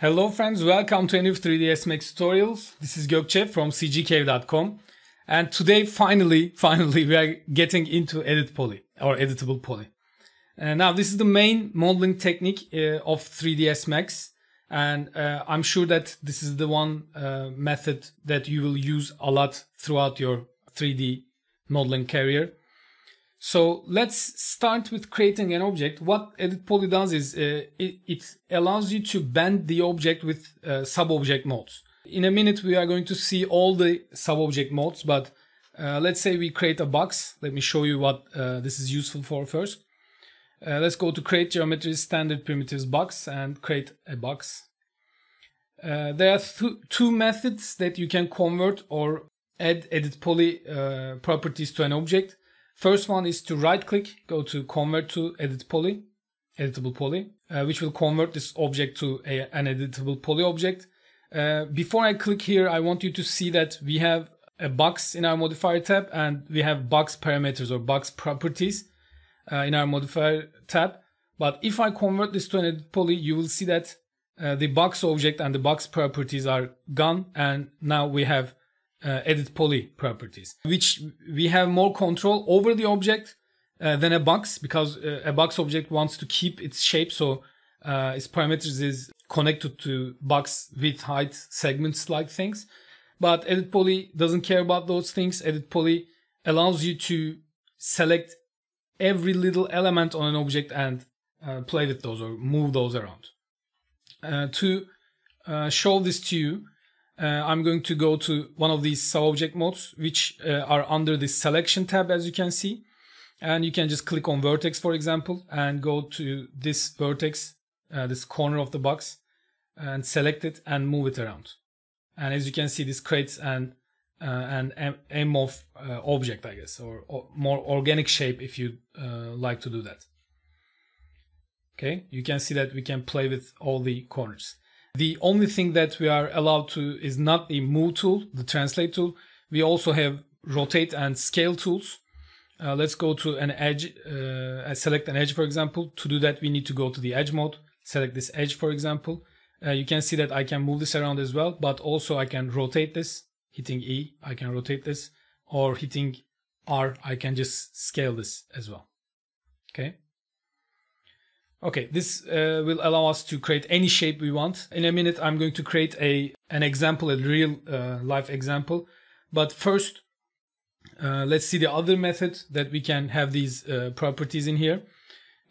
Hello friends, welcome to a new 3ds Max tutorials. This is Gökçe from cgcave.com. And today, finally, finally, we are getting into edit poly or editable poly. Uh, now, this is the main modeling technique uh, of 3ds Max. And uh, I'm sure that this is the one uh, method that you will use a lot throughout your 3D modeling career. So let's start with creating an object. What Edit Poly does is uh, it, it, allows you to bend the object with uh, sub-object modes. In a minute, we are going to see all the sub-object modes, but uh, let's say we create a box. Let me show you what uh, this is useful for first. Uh, let's go to create geometry standard primitives box and create a box. Uh, there are th two methods that you can convert or add edit poly properties to an object. First one is to right click, go to convert to edit poly, editable poly, uh, which will convert this object to a, an editable poly object. Uh, before I click here, I want you to see that we have a box in our modifier tab and we have box parameters or box properties uh, in our modifier tab. But if I convert this to an edit poly, you will see that uh, the box object and the box properties are gone and now we have uh, edit poly properties, which we have more control over the object uh, than a box because uh, a box object wants to keep its shape. So uh, its parameters is connected to box width, height, segments like things. But edit poly doesn't care about those things. Edit poly allows you to select every little element on an object and uh, play with those or move those around. Uh, to show this to you, uh, I'm going to go to one of these sub-object modes, which uh, are under the selection tab, as you can see. And you can just click on vertex, for example, and go to this vertex, uh, this corner of the box, and select it and move it around. And as you can see, this creates an uh, an amorph uh, object, I guess, or, or, more organic shape if you uh, like to do that. Okay, you can see that we can play with all the corners. The only thing that we are allowed to is not the move tool, the translate tool. We also have rotate and scale tools. Uh, let's go to an edge, uh, select an edge, for example. To do that, we need to go to the edge mode, select this edge, for example. Uh, you can see that I can move this around as well, but also I can rotate this, hitting E, I can rotate this, or hitting R, I can just scale this as well. Okay. Okay, this uh, will allow us to create any shape we want. In a minute, I'm going to create a an example, a real uh, life example. But first, uh, let's see the other method that we can have these uh, properties in here.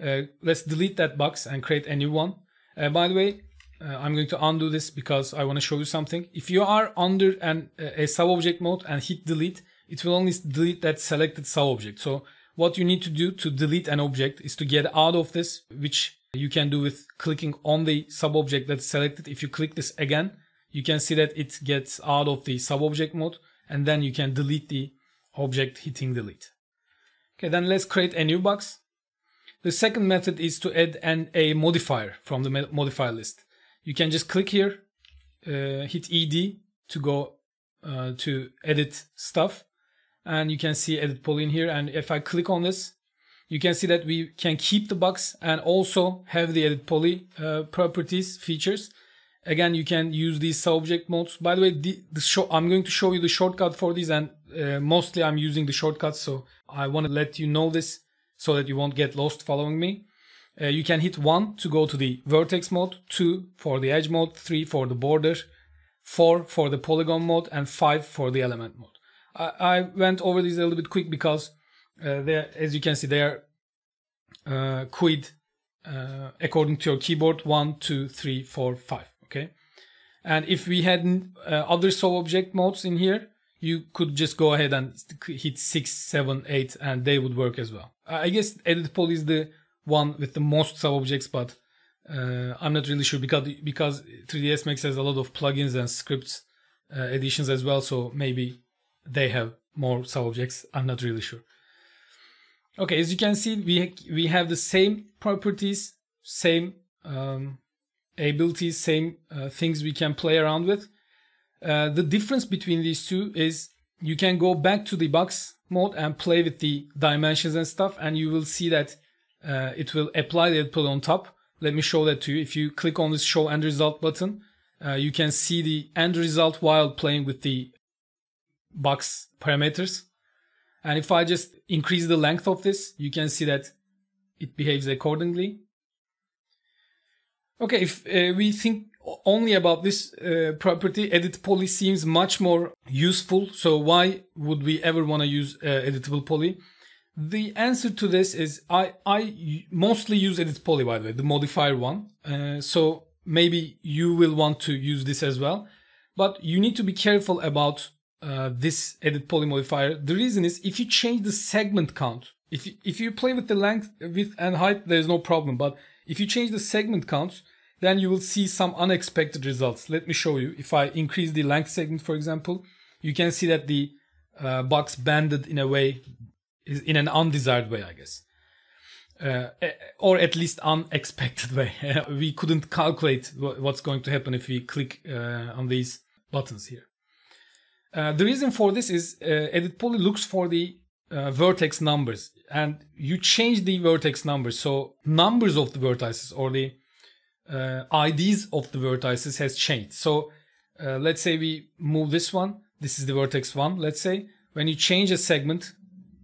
Uh, let's delete that box and create a new one. Uh, by the way, I'm going to undo this because I want to show you something. If you are under an, a sub-object mode and hit delete, it will only delete that selected sub-object. So what you need to do to delete an object is to get out of this, which you can do with clicking on the sub-object that's selected. If you click this again, you can see that it gets out of the sub-object mode and then you can delete the object hitting delete. Okay, then let's create a new box. The second method is to add an, a modifier from the modifier list. You can just click here, uh, hit ED to go uh, to edit stuff and you can see edit poly in here. And if I click on this, you can see that we can keep the box and also have the edit poly uh, properties features. Again, you can use these subject modes. By the way, the, the show, I'm going to show you the shortcut for these and uh, mostly I'm using the shortcuts. So I want to let you know this so that you won't get lost following me. Uh, you can hit 1 to go to the vertex mode, 2 for the edge mode, 3 for the border, 4 for the polygon mode, and 5 for the element mode. I, I went over these a little bit quick because uh, as you can see, they are uh, quid uh, according to your keyboard one, two, three, four, five. Okay, and if we had uh, other sub object modes in here, you could just go ahead and hit six, seven, eight, and they would work as well. I guess Edit Poly is the one with the most sub objects, but uh, I'm not really sure because because 3ds Max has a lot of plugins and scripts uh, additions as well, so maybe they have more subjects. I'm not really sure. Okay, as you can see, we we have the same properties, same um, abilities, same uh, things we can play around with. Uh, the difference between these two is you can go back to the box mode and play with the dimensions and stuff, and you will see that uh, it will apply the poly on top. let me show that to you. If you click on this show end result button, uh, you can see the end result while playing with the box parameters. And if I just increase the length of this, you can see that it behaves accordingly. Okay, if uh, we think only about this uh, property, edit poly seems much more useful. So why would we ever want to use uh, editable poly? The answer to this is I, I mostly use edit poly, by the way, the modifier one. Uh, so maybe you will want to use this as well. But you need to be careful about uh, this edit poly modifier. The reason is if you change the segment count, if you, if you play with the length, width and height, there's no problem. But if you change the segment counts, then you will see some unexpected results. Let me show you. If I increase the length segment, for example, you can see that the uh, box banded in a way, is in an undesired way, I guess. Uh, or at least unexpected way. we couldn't calculate what's going to happen if we click uh, on these buttons here. Uh, the reason for this is uh, Edit Poly looks for the uh, vertex numbers and you change the vertex numbers. So numbers of the vertices or the uh, IDs of the vertices has changed. So uh, let's say we move this one. This is the vertex one. Let's say when you change a segment,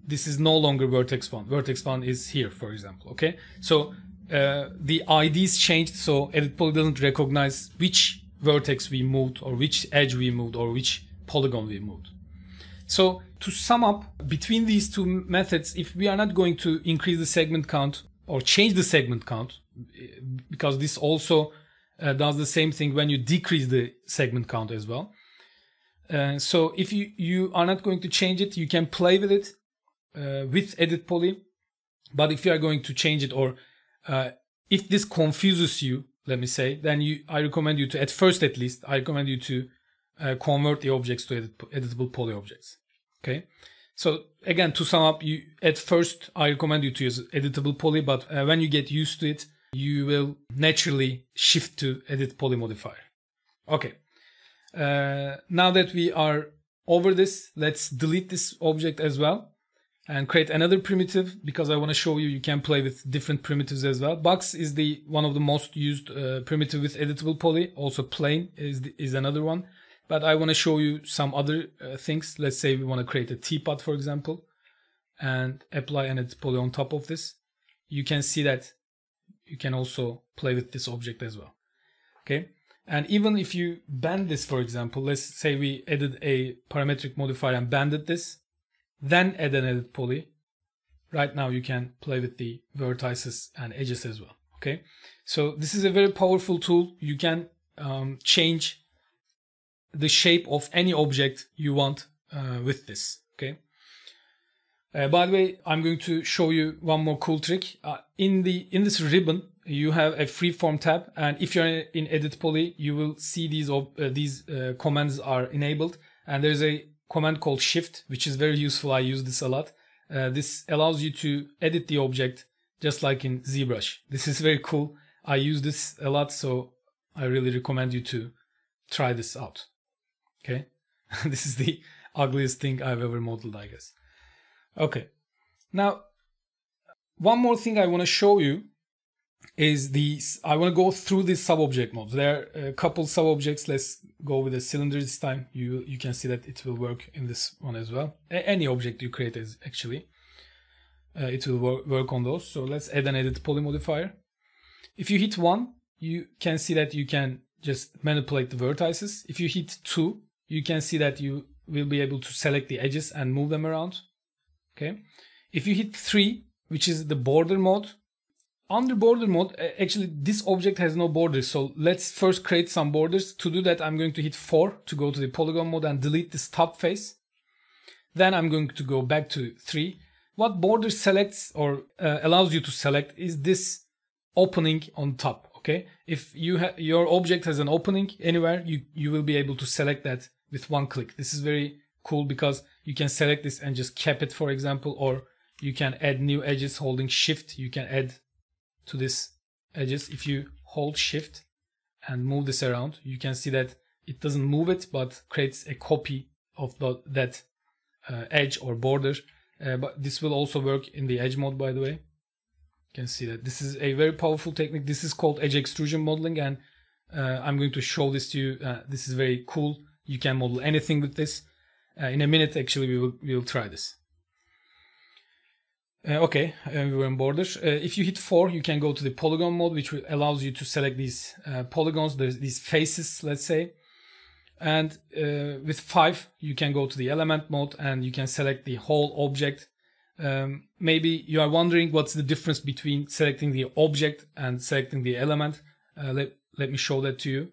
this is no longer vertex one. Vertex one is here, for example. Okay. So the IDs changed. So edit poly doesn't recognize which vertex we moved or which edge we moved or which polygon we moved. So to sum up between these two methods, if we are not going to increase the segment count or change the segment count, because this also uh, does the same thing when you decrease the segment count as well. Uh, so if you, you are not going to change it, you can play with it uh, with edit poly. But if you are going to change it or uh, if this confuses you, let me say, then you I recommend you to, at first at least, I recommend you to uh, convert the objects to edit, editable poly objects. Okay. So again, to sum up, you at first I recommend you to use editable poly, but uh, when you get used to it, you will naturally shift to edit poly modifier. Okay. Uh, now that we are over this, let's delete this object as well and create another primitive because I want to show you you can play with different primitives as well. Box is the one of the most used uh, primitive with editable poly. Also plane is the, is another one. But I want to show you some other uh, things. Let's say we want to create a teapot, for example, and apply an edit poly on top of this. You can see that you can also play with this object as well. Okay. And even if you bend this, for example, let's say we added a parametric modifier and banded this, then add an edit poly. Right now you can play with the vertices and edges as well. Okay. So this is a very powerful tool. You can um, change the shape of any object you want uh, with this. Okay. Uh, by the way, I'm going to show you one more cool trick. Uh, in the in this ribbon, you have a freeform tab, and if you're in Edit Poly, you will see these uh, these uh, commands are enabled. And there's a command called Shift, which is very useful. I use this a lot. Uh, this allows you to edit the object just like in ZBrush. This is very cool. I use this a lot, so I really recommend you to try this out. Okay, this is the ugliest thing I've ever modeled, I guess. Okay. Now, one more thing I want to show you is the, I want to go through these sub-object modes. There are a couple sub-objects. Let's go with a cylinder this time. You, you can see that it will work in this one as well. A any object you create is actually, uh, it will work, work on those. So let's add an edit poly modifier. If you hit one, you can see that you can just manipulate the vertices. If you hit two, you can see that you will be able to select the edges and move them around. Okay. If you hit 3, which is the border mode, under border mode, actually this object has no borders. So let's first create some borders. To do that, I'm going to hit 4 to go to the polygon mode and delete this top face. Then I'm going to go back to 3. What border selects or uh, allows you to select is this opening on top. Okay. If you have your object has an opening anywhere, you, you will be able to select that with one click. This is very cool because you can select this and just cap it, for example, or you can add new edges holding shift. You can add to this edges. If you hold shift and move this around, you can see that it doesn't move it, but creates a copy of the, that uh, edge or border. Uh, but this will also work in the edge mode, by the way. You can see that this is a very powerful technique. This is called edge extrusion modeling, and uh, I'm going to show this to you. Uh, this is very cool. You can model anything with this. Uh, in a minute, actually, we will we will try this. Uh, okay, uh, we were in borders. Uh, if you hit 4, you can go to the polygon mode, which allows you to select these polygons, these faces, let's say. And with 5, you can go to the element mode and you can select the whole object um, maybe you are wondering what's the difference between selecting the object and selecting the element. Uh, let, let me show that to you.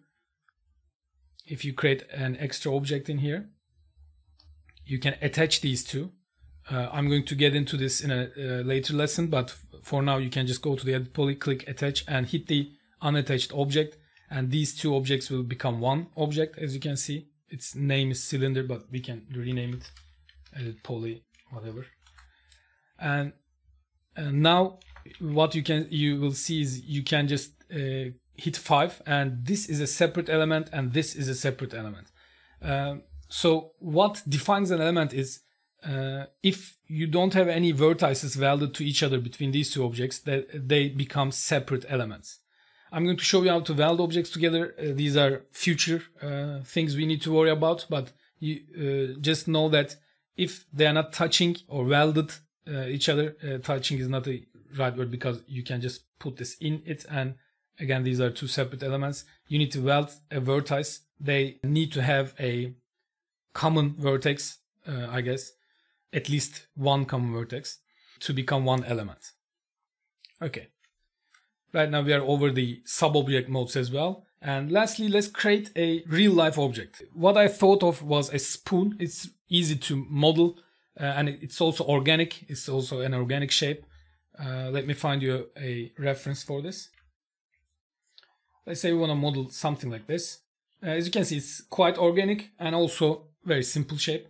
If you create an extra object in here, you can attach these two. Uh, I'm going to get into this in a uh, later lesson, but for now you can just go to the edit poly, click attach and hit the unattached object and these two objects will become one object as you can see. Its name is cylinder, but we can rename it edit poly, whatever and, and now what you can you will see is you can just uh, hit 5 and this is a separate element and this is a separate element uh, so what defines an element is uh, if you don't have any vertices welded to each other between these two objects that they become separate elements i'm going to show you how to weld objects together uh, these are future uh, things we need to worry about but you uh, just know that if they are not touching or welded uh, each other. Uh, touching is not the right word because you can just put this in it and again these are two separate elements. You need to weld a vertex. They need to have a common vertex, uh, I guess, at least one common vertex to become one element. Okay. Right now we are over the sub-object modes as well. And lastly, let's create a real life object. What I thought of was a spoon. It's easy to model uh, and it's also organic. It's also an organic shape. Uh, let me find you a, reference for this. Let's say we want to model something like this. Uh, as you can see, it's quite organic and also very simple shape.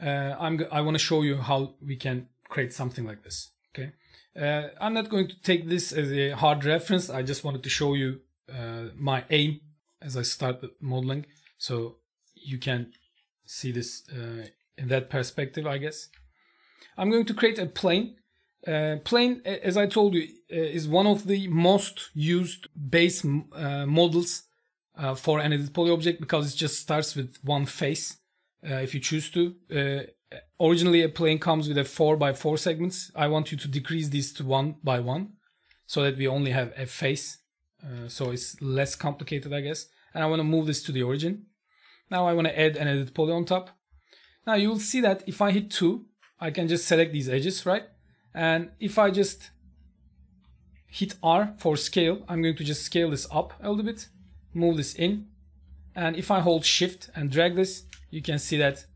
Uh, I'm I want to show you how we can create something like this. Okay, uh, I'm not going to take this as a hard reference. I just wanted to show you uh, my aim as I start the modeling, so you can see this in that perspective, I guess. I'm going to create a plane. Uh, plane, as I told you, uh, is one of the most used base uh, models uh, for an edit poly object because it just starts with one face uh, if you choose to. Originally, a plane comes with a 4 by 4 segments. I want you to decrease these to 1 by 1 so that we only have a face. so it's less complicated, I guess. And I want to move this to the origin. Now I want to add an edit poly on top. Now you'll see that if I hit 2, I can just select these edges, right? And if I just hit R for scale, I'm going to just scale this up a little bit, move this in. And if I hold shift and drag this, you can see that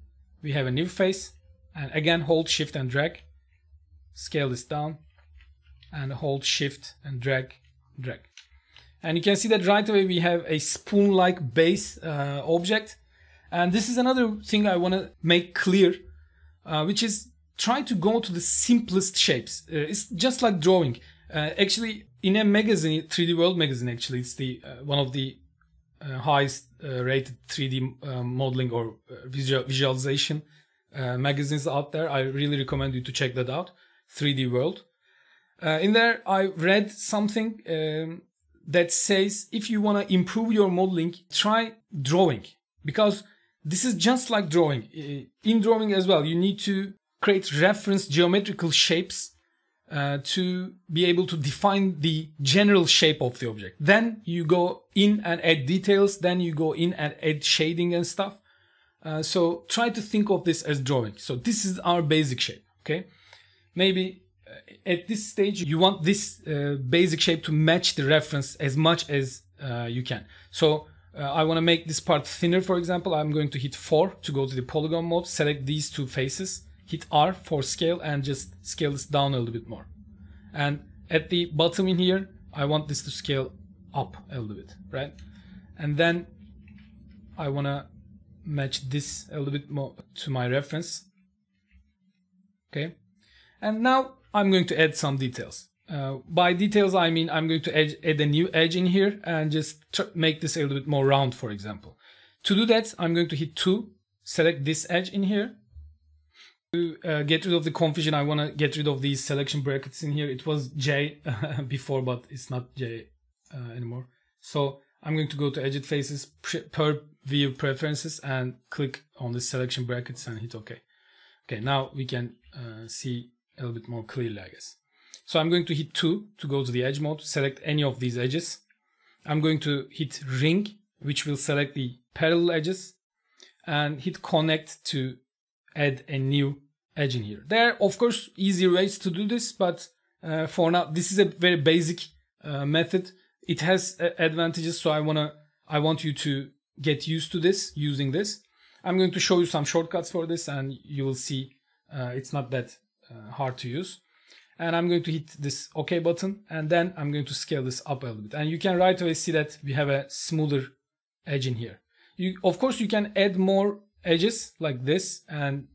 we have a new face. And again, hold shift and drag, scale this down and hold shift and drag, drag. And you can see that right away we have a spoon-like base uh, object and this is another thing I want to make clear, uh, which is try to go to the simplest shapes. Uh, it's just like drawing. Uh, actually, in a magazine, 3D World magazine, actually, it's the uh, one of the uh, highest uh, rated 3D modeling or visual, visualization magazines out there. I really recommend you to check that out. 3D World. in there, I read something um, that says if you want to improve your modeling, try drawing because this is just like drawing. In drawing as well, you need to create reference geometrical shapes uh, to be able to define the general shape of the object. Then you go in and add details. Then you go in and add shading and stuff. Uh, so try to think of this as drawing. So this is our basic shape. Okay. Maybe uh, at this stage you want this uh, basic shape to match the reference as much as uh, you can. So uh, I want to make this part thinner, for example, I'm going to hit 4 to go to the polygon mode, select these two faces, hit R for scale and just scale this down a little bit more. And at the bottom in here, I want this to scale up a little bit, right? And then I want to match this a little bit more to my reference. Okay. And now I'm going to add some details. Uh, by details, I mean I'm going to add, add a new edge in here and just make this a little bit more round, for example. To do that, I'm going to hit 2, select this edge in here, uh, get rid of the confusion, I want to get rid of these selection brackets in here. It was J before, but it's not J uh, anymore. So I'm going to go to edit faces per view preferences and click on the selection brackets and hit OK. Okay, now we can uh, see a little bit more clearly, I guess. So I'm going to hit 2 to go to the edge mode, select any of these edges. I'm going to hit ring, which will select the parallel edges, and hit connect to add a new edge in here. There are, of course, easier ways to do this, but uh, for now, this is a very basic uh, method. It has uh, advantages, so I wanna, I want you to get used to this, using this. I'm going to show you some shortcuts for this, and you will see uh, it's not that uh, hard to use. And I'm going to hit this OK button, and then I'm going to scale this up a little bit. And you can right away see that we have a smoother edge in here. You, of course, you can add more edges like this and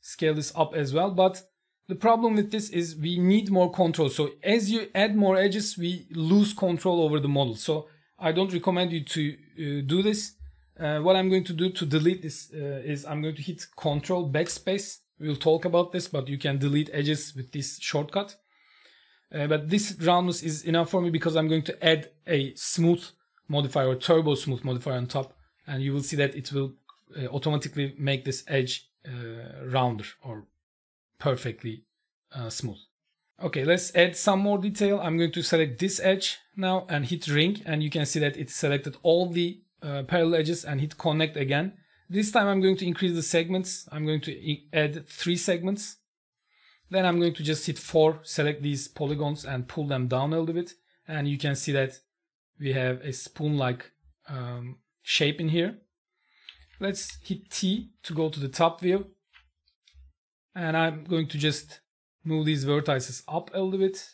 scale this up as well. But the problem with this is we need more control. So as you add more edges, we lose control over the model. So I don't recommend you to uh, do this. Uh, what I'm going to do to delete this uh, is I'm going to hit control backspace. We'll talk about this, but you can delete edges with this shortcut. Uh, but this roundness is enough for me because I'm going to add a smooth modifier or turbo smooth modifier on top and you will see that it will uh, automatically make this edge uh, rounder or perfectly uh, smooth. Okay, let's add some more detail. I'm going to select this edge now and hit ring and you can see that it selected all the uh, parallel edges and hit connect again. This time I'm going to increase the segments. I'm going to add three segments. Then I'm going to just hit 4, select these polygons and pull them down a little bit. And you can see that we have a spoon-like um, shape in here. Let's hit T to go to the top view. And I'm going to just move these vertices up a little bit.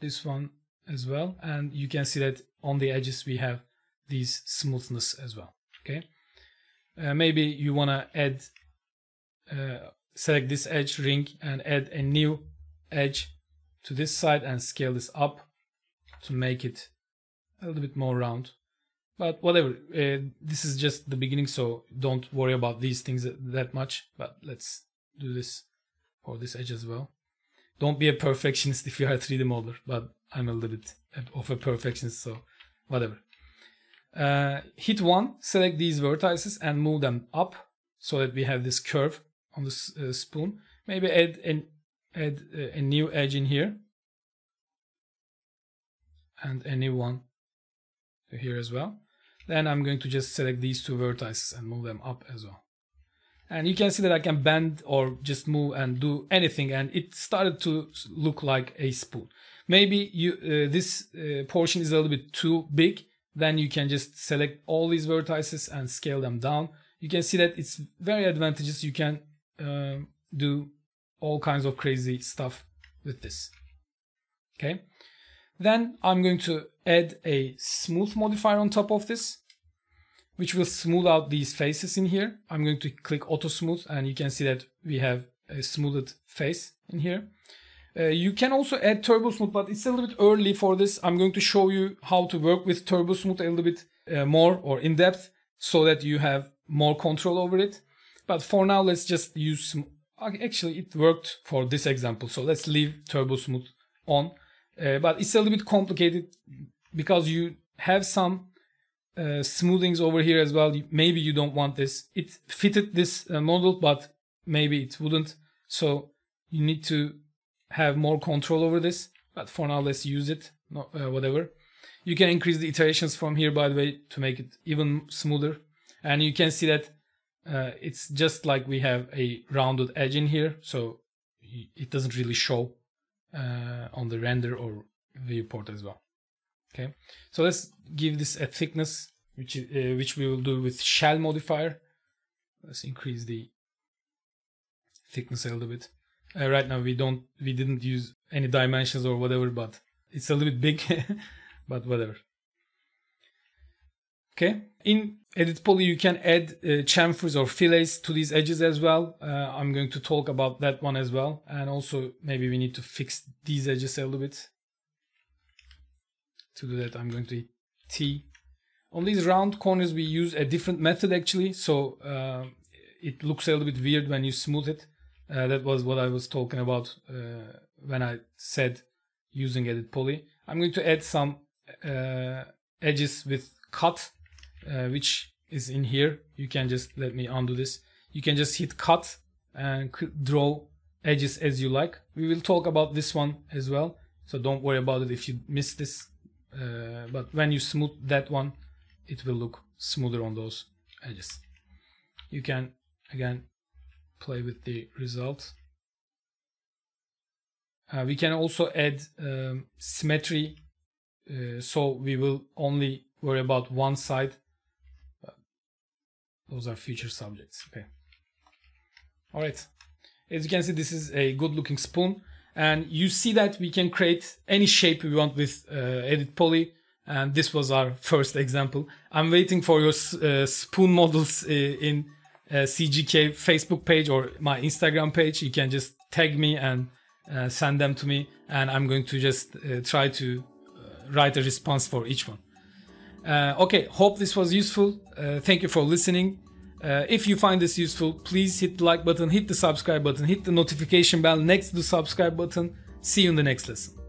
This one as well. And you can see that on the edges we have these smoothness as well. Okay. Uh, maybe you want to add, uh, select this edge ring and add a new edge to this side and scale this up to make it a little bit more round. But whatever, uh, this is just the beginning, so don't worry about these things that much. But let's do this for this edge as well. Don't be a perfectionist if you are a 3D modeler, but I'm a little bit of a perfectionist, so whatever. Uh, hit 1, select these vertices and move them up so that we have this curve on the uh, spoon. Maybe add, an, add uh, a new edge in here and a new one here as well. Then I'm going to just select these two vertices and move them up as well. And you can see that I can bend or just move and do anything and it started to look like a spoon. Maybe you uh, this uh, portion is a little bit too big. Then you can just select all these vertices and scale them down. You can see that it's very advantageous. You can uh, do all kinds of crazy stuff with this. Okay. Then I'm going to add a smooth modifier on top of this, which will smooth out these faces in here. I'm going to click auto smooth and you can see that we have a smoothed face in here. Uh, you can also add turbo smooth, but it's a little bit early for this. I'm going to show you how to work with turbo smooth a little bit uh, more or in depth so that you have more control over it. But for now, let's just use, actually it worked for this example. So let's leave turbo smooth on uh, but it's a little bit complicated because you have some uh, smoothings over here as well. Maybe you don't want this. It fitted this uh, model, but maybe it wouldn't. So you need to have more control over this. But for now, let's use it, uh, whatever. You can increase the iterations from here, by the way, to make it even smoother. And you can see that uh, it's just like we have a rounded edge in here. So it doesn't really show uh, on the render or viewport as well. Okay, so let's give this a thickness, which uh, which we will do with shell modifier. Let's increase the thickness a little bit. Uh, right now we don't we didn't use any dimensions or whatever, but it's a little bit big, but whatever. Okay, in Edit Poly you can add uh, chamfers or fillets to these edges as well. Uh, I'm going to talk about that one as well. And also maybe we need to fix these edges a little bit. To do that I'm going to T. On these round corners we use a different method actually. So uh, it looks a little bit weird when you smooth it. Uh, that was what I was talking about uh, when I said using edit poly. I'm going to add some uh, edges with cut, uh, which is in here. You can just let me undo this. You can just hit cut and draw edges as you like. We will talk about this one as well. So don't worry about it if you miss this. Uh, but when you smooth that one, it will look smoother on those edges. You can again play with the result. Uh, we can also add um, symmetry uh, so we will only worry about one side those are future subjects okay all right as you can see this is a good looking spoon and you see that we can create any shape we want with uh, edit poly and this was our first example i'm waiting for your uh, spoon models uh, in uh, CGCave facebook page or my instagram page you can just tag me and uh, send them to me and i'm going to just try to write a response for each one. Okay, hope this was useful. Thank you for listening. Uh, if you find this useful, please hit the like button, hit the subscribe button, hit the notification bell next to the subscribe button. See you in the next lesson.